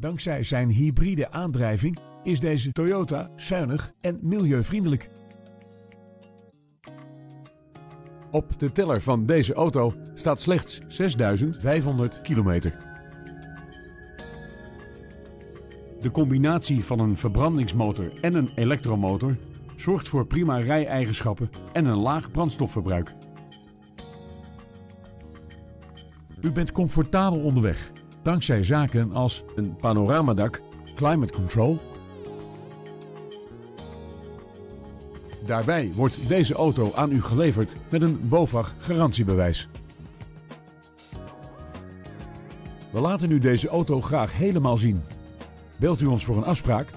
Dankzij zijn hybride aandrijving is deze Toyota zuinig en milieuvriendelijk. Op de teller van deze auto staat slechts 6500 kilometer. De combinatie van een verbrandingsmotor en een elektromotor zorgt voor prima rijeigenschappen en een laag brandstofverbruik. U bent comfortabel onderweg dankzij zaken als een panoramadak, climate control. Daarbij wordt deze auto aan u geleverd met een BOVAG garantiebewijs. We laten u deze auto graag helemaal zien. Belt u ons voor een afspraak